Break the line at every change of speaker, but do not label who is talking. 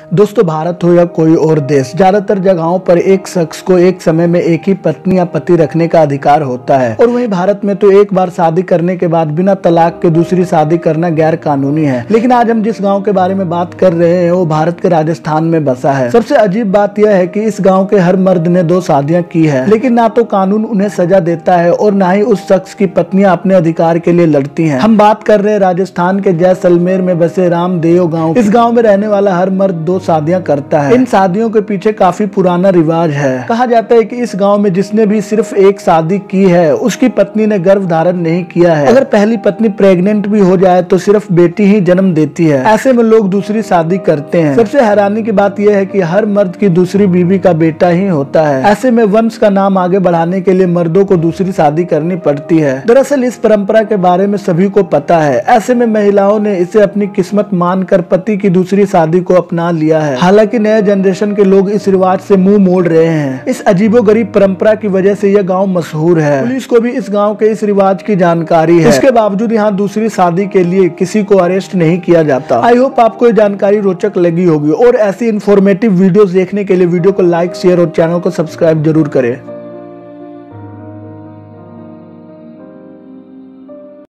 दोस्तों, भारत हो या कोई और देश, ज़्यादातर जगहों पर एक शख्स को एक समय में एक ही पत्नी या पति रखने का अधिकार होता है। और वहीं भारत में तो एक बार शादी करने के बाद बिना तलाक के दूसरी शादी करना गैर कानूनी है। लेकिन आज हम जिस गाँव के बारे में बात कर रहे हैं, वो भारत के राजस्थान में बसा है। सबसे अजीब बात यह है की इस गाँव के हर मर्द ने दो शादियाँ की है, लेकिन ना तो कानून उन्हें सजा देता है और न ही उस शख्स की पत्नियाँ अपने अधिकार के लिए लड़ती हैं। हम बात कर रहे हैं राजस्थान के जैसलमेर में बसे रामदेव गाँव। इस गाँव में रहने वाला हर मर्द दो शादियाँ करता है। इन शादियों के पीछे काफ़ी पुराना रिवाज है। कहा जाता है कि इस गाँव में जिसने भी सिर्फ़ एक शादी की है, उसकी पत्नी ने गर्भ धारण नहीं किया है। अगर पहली पत्नी प्रेग्नेंट भी हो जाए तो सिर्फ़ बेटी ही जन्म देती है। ऐसे में लोग दूसरी शादी करते हैं। सबसे हैरानी की बात यह है कि हर मर्द की दूसरी बीवी का बेटा ही होता है। ऐसे में वंश का नाम आगे बढ़ाने के लिए मर्दों को दूसरी शादी करनी पड़ती है। दरअसल इस परंपरा के बारे में सभी को पता है। ऐसे में महिलाओं ने इसे अपनी किस्मत मानकर पति की दूसरी शादी को अपना लिया है। हालाँकि नए जनरेशन के लोग इस रिवाज से मुँह मोड़ रहे हैं। इस अजीबो गरीब परंपरा की वजह से यह गाँव मशहूर है। पुलिस को भी इस गाँव के इस रिवाज की जानकारी है। इसके बावजूद यहाँ दूसरी शादी के लिए किसी को अरेस्ट नहीं किया जाता। आई होप आपको ये जानकारी रोचक लगी होगी। और ऐसी इन्फॉर्मेटिव वीडियो देखने के लिए वीडियो को लाइक शेयर और चैनल को सब्सक्राइब ज़रूर करें।